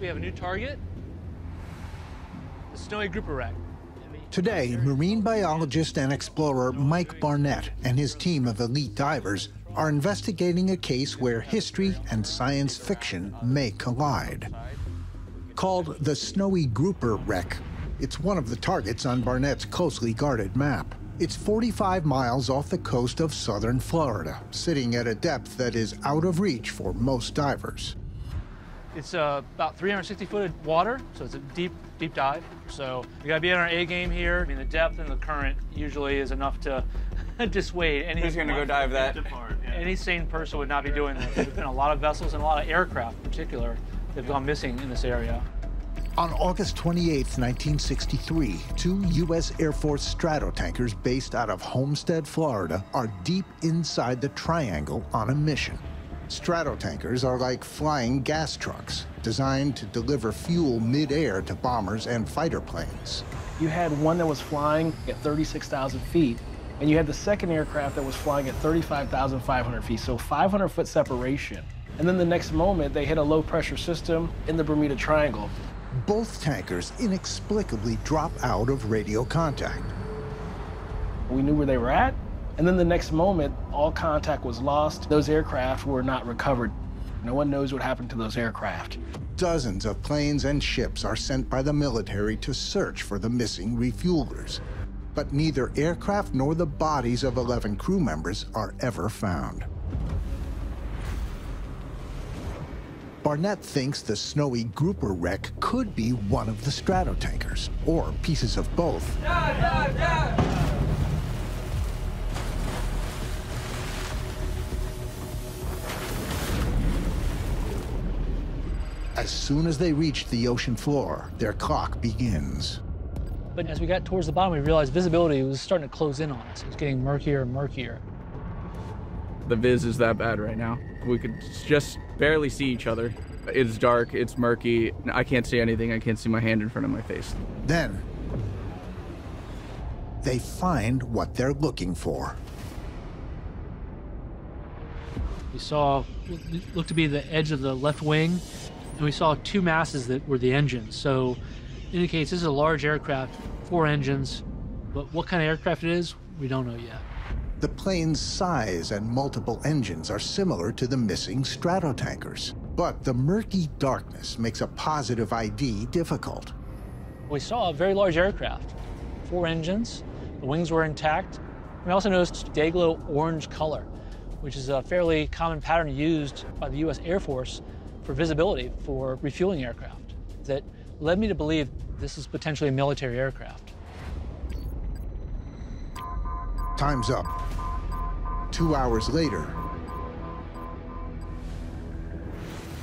We have a new target, the Snowy Grouper Wreck. Today, marine biologist and explorer Mike Barnett and his team of elite divers are investigating a case where history and science fiction may collide. Called the Snowy Grouper Wreck, it's one of the targets on Barnett's closely guarded map. It's 45 miles off the coast of southern Florida, sitting at a depth that is out of reach for most divers. It's uh, about 360 foot of water, so it's a deep, deep dive. So we gotta be on our A game here. I mean, the depth and the current usually is enough to dissuade any. Who's gonna go dive that? Any sane person would not be doing this. There's been a lot of vessels and a lot of aircraft, in particular, that have gone missing in this area. On August 28, 1963, two U.S. Air Force Stratotankers based out of Homestead, Florida, are deep inside the triangle on a mission. Stratotankers are like flying gas trucks, designed to deliver fuel mid-air to bombers and fighter planes. You had one that was flying at 36,000 feet, and you had the second aircraft that was flying at 35,500 feet, so 500 foot separation. And then the next moment, they hit a low pressure system in the Bermuda Triangle. Both tankers inexplicably drop out of radio contact. We knew where they were at, and then the next moment, all contact was lost. Those aircraft were not recovered. No one knows what happened to those aircraft. Dozens of planes and ships are sent by the military to search for the missing refuelers. But neither aircraft nor the bodies of 11 crew members are ever found. Barnett thinks the snowy grouper wreck could be one of the stratotankers, or pieces of both. As soon as they reach the ocean floor, their clock begins. But as we got towards the bottom, we realized visibility was starting to close in on us. It was getting murkier and murkier. The viz is that bad right now. We could just barely see each other. It's dark, it's murky. I can't see anything. I can't see my hand in front of my face. Then, they find what they're looking for. We saw what looked to be the edge of the left wing, and we saw two masses that were the engines. So indicates this is a large aircraft, four engines, but what kind of aircraft it is, we don't know yet. The plane's size and multiple engines are similar to the missing stratotankers. But the murky darkness makes a positive ID difficult. We saw a very large aircraft, four engines, the wings were intact. We also noticed day-glow orange color, which is a fairly common pattern used by the U.S. Air Force for visibility for refueling aircraft. That led me to believe this is potentially a military aircraft. Time's up. Two hours later,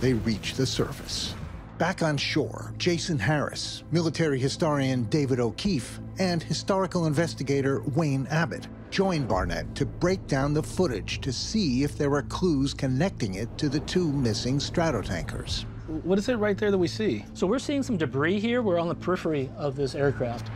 they reach the surface. Back on shore, Jason Harris, military historian David O'Keefe, and historical investigator Wayne Abbott join Barnett to break down the footage to see if there are clues connecting it to the two missing stratotankers. What is it right there that we see? So we're seeing some debris here. We're on the periphery of this aircraft.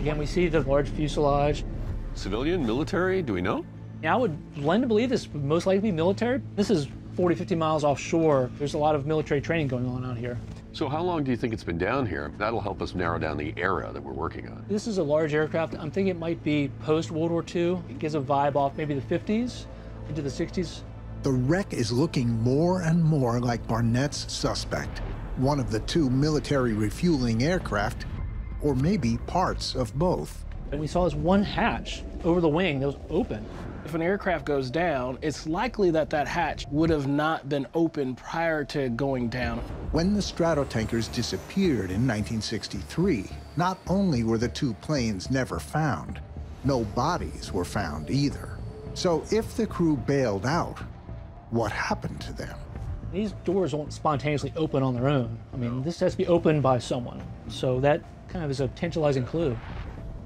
Again, we see the large fuselage. Civilian, military, do we know? Yeah, I would lend to believe this would most likely be military. This is 40, 50 miles offshore. There's a lot of military training going on out here. So how long do you think it's been down here? That'll help us narrow down the era that we're working on. This is a large aircraft. I'm thinking it might be post-World War II. It gives a vibe off maybe the 50s into the 60s. The wreck is looking more and more like Barnett's suspect, one of the two military refueling aircraft, or maybe parts of both. And we saw this one hatch over the wing that was open. If an aircraft goes down, it's likely that that hatch would have not been open prior to going down. When the Stratotankers disappeared in 1963, not only were the two planes never found, no bodies were found either. So if the crew bailed out, what happened to them? These doors won't spontaneously open on their own. I mean, this has to be opened by someone. So that kind of is a tantalizing clue.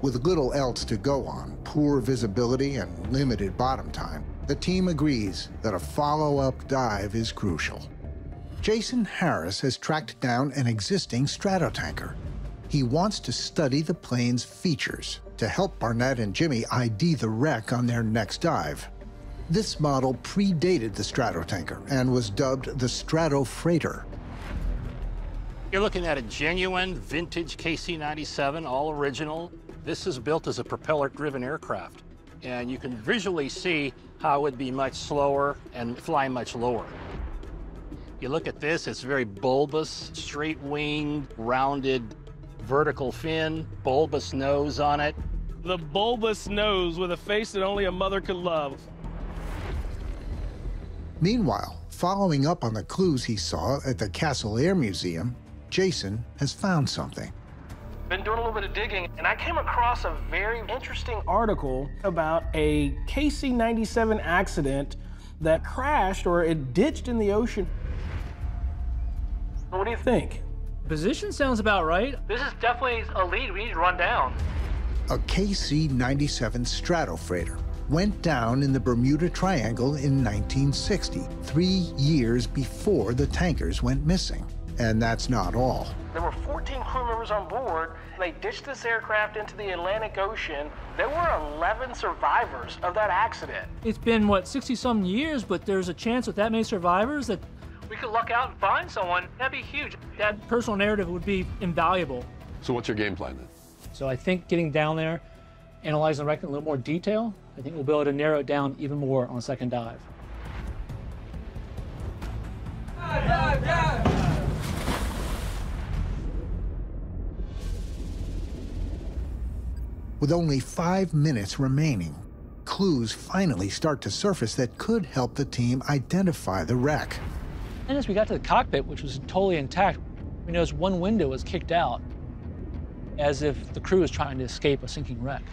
With little else to go on, poor visibility and limited bottom time, the team agrees that a follow-up dive is crucial. Jason Harris has tracked down an existing stratotanker. He wants to study the plane's features to help Barnett and Jimmy ID the wreck on their next dive. This model predated the Stratotanker and was dubbed the Stratofreighter. You're looking at a genuine vintage KC-97, all original. This is built as a propeller-driven aircraft, and you can visually see how it would be much slower and fly much lower. You look at this, it's very bulbous, straight-winged, rounded, vertical fin, bulbous nose on it. The bulbous nose with a face that only a mother could love. Meanwhile, following up on the clues he saw at the Castle Air Museum, Jason has found something. Been doing a little bit of digging, and I came across a very interesting article about a KC 97 accident that crashed or it ditched in the ocean. What do you think? Position sounds about right. This is definitely a lead we need to run down. A KC 97 Stratofreighter went down in the Bermuda Triangle in 1960, three years before the tankers went missing. And that's not all. There were 14 crew members on board. They ditched this aircraft into the Atlantic Ocean. There were 11 survivors of that accident. It's been, what, 60 some years, but there's a chance with that many survivors that we could luck out and find someone. That'd be huge. That personal narrative would be invaluable. So what's your game plan then? So I think getting down there, analyzing the wreck in a little more detail, I think we'll be able to narrow it down even more on a second dive. With only five minutes remaining, clues finally start to surface that could help the team identify the wreck. And as we got to the cockpit, which was totally intact, we noticed one window was kicked out, as if the crew was trying to escape a sinking wreck.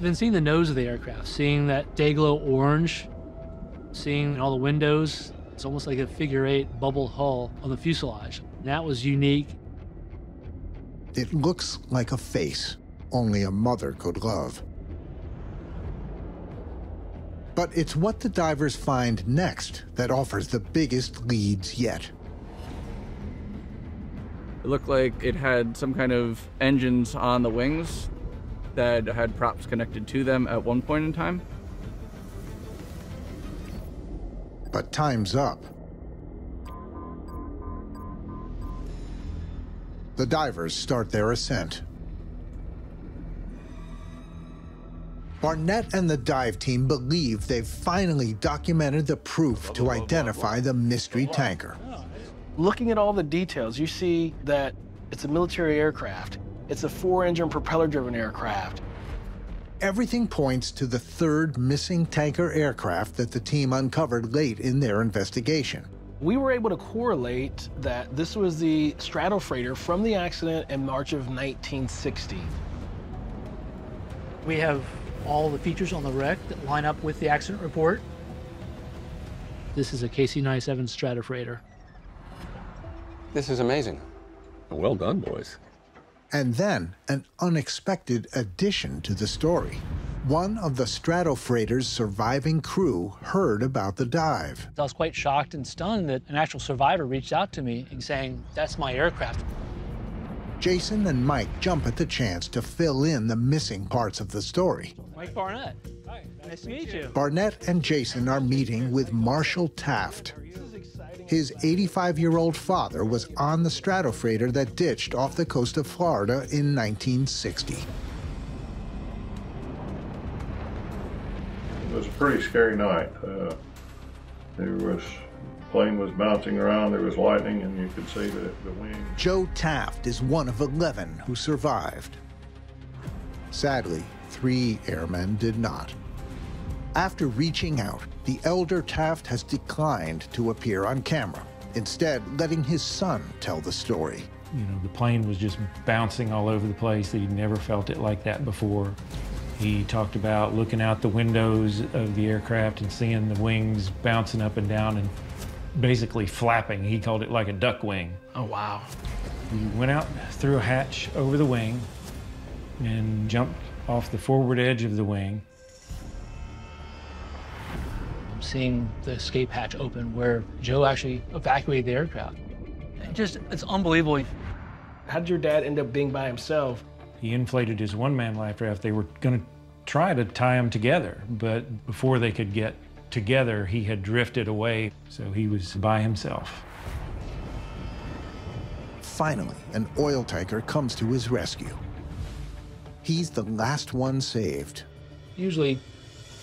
Then seeing the nose of the aircraft, seeing that day-glow orange, seeing all the windows, it's almost like a figure eight bubble hull on the fuselage. That was unique. It looks like a face only a mother could love. But it's what the divers find next that offers the biggest leads yet. It looked like it had some kind of engines on the wings that had props connected to them at one point in time. But time's up. The divers start their ascent. Barnett and the dive team believe they've finally documented the proof to identify the mystery tanker. Looking at all the details, you see that it's a military aircraft. It's a four-engine propeller-driven aircraft. Everything points to the third missing tanker aircraft that the team uncovered late in their investigation. We were able to correlate that this was the Stratofreighter from the accident in March of 1960. We have all the features on the wreck that line up with the accident report. This is a KC-97 Stratofreighter. This is amazing. Well done, boys. And then an unexpected addition to the story. One of the Stratofreighter's surviving crew heard about the dive. I was quite shocked and stunned that an actual survivor reached out to me and saying, that's my aircraft. Jason and Mike jump at the chance to fill in the missing parts of the story. Mike Barnett. Hi, nice to meet you. Barnett and Jason are meeting with Marshall Taft. His 85-year-old father was on the Stratofreighter that ditched off the coast of Florida in 1960. It was a pretty scary night. Uh, there was plane was bouncing around, there was lightning, and you could see the, the wings. Joe Taft is one of 11 who survived. Sadly, three airmen did not. After reaching out, the elder Taft has declined to appear on camera, instead letting his son tell the story. You know, the plane was just bouncing all over the place. He'd never felt it like that before. He talked about looking out the windows of the aircraft and seeing the wings bouncing up and down and basically flapping. He called it like a duck wing. Oh, wow. We went out through a hatch over the wing and jumped off the forward edge of the wing. I'm seeing the escape hatch open where Joe actually evacuated the aircraft. It just, it's unbelievable. How did your dad end up being by himself? He inflated his one-man life raft. They were going to try to tie him together, but before they could get together, he had drifted away, so he was by himself. Finally, an oil tanker comes to his rescue. He's the last one saved. Usually,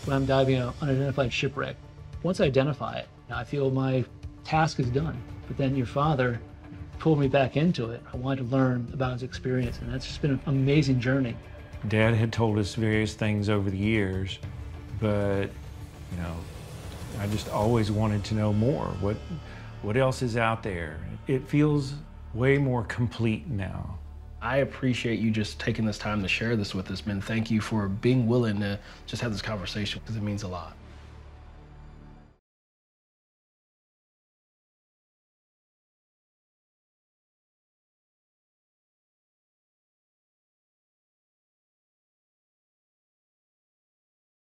when I'm diving an unidentified shipwreck, once I identify it, I feel my task is done. But then your father pulled me back into it. I wanted to learn about his experience, and that's just been an amazing journey. Dad had told us various things over the years, but you know, I just always wanted to know more. What what else is out there? It feels way more complete now. I appreciate you just taking this time to share this with us, man. Thank you for being willing to just have this conversation because it means a lot.